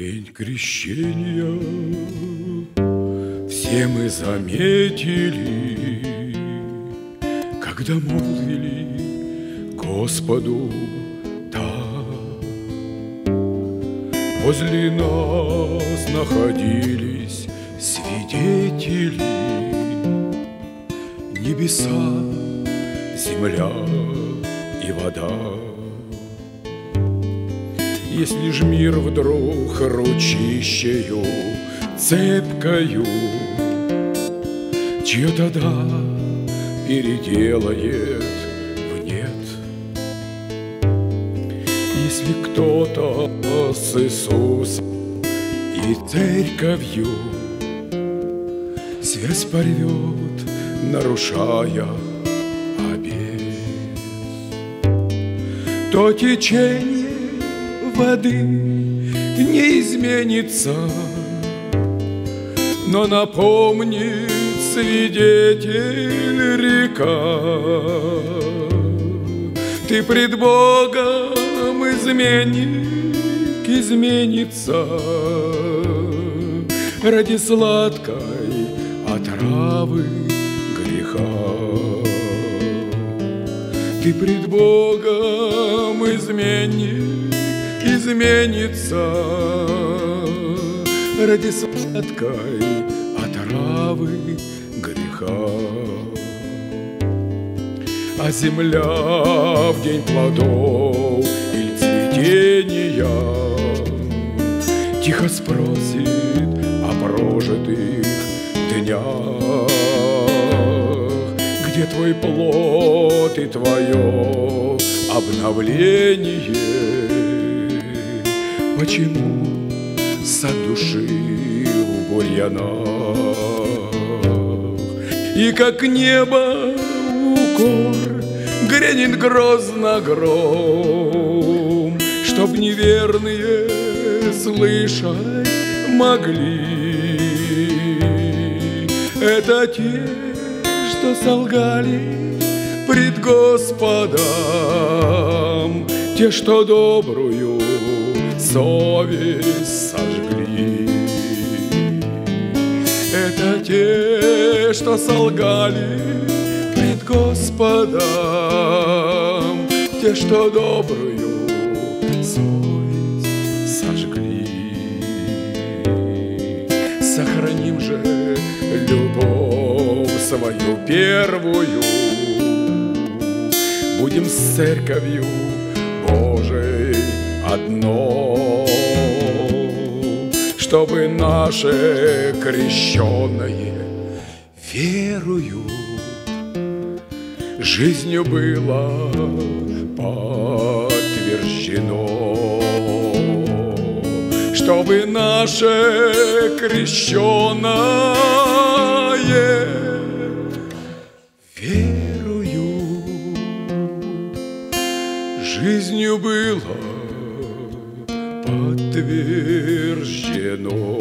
День крещения все мы заметили, Когда молвили Господу да. Возле нас находились свидетели, Небеса, земля и вода. Если ж мир вдруг ручищею цепкою Чье-то да переделает в нет. Если кто-то с Иисусом и церковью Связь порвет, нарушая обет То течение воды не изменится, но напомнит свидетель река. Ты пред Богом изменник изменится ради сладкой отравы греха. Ты пред Богом изменник изменится. Ради сладкой отравы греха. А земля в день плодов или цветения Тихо спросит о прожитых днях. Где твой плод и твое обновление Почему сад души в бурьянах И как небо укор Грянет грозно гром Чтоб неверные слышать могли. Это те, что солгали пред Господом Те, что добрую совесть сожгли. Это те, что солгали пред Господом, те, что добрую совесть сожгли. Сохраним же любовь свою первую, будем с церковью Божией одно, чтобы наше крещенное верою жизнью было подтверждено, чтобы наше крещенное жизнью было подтверждено.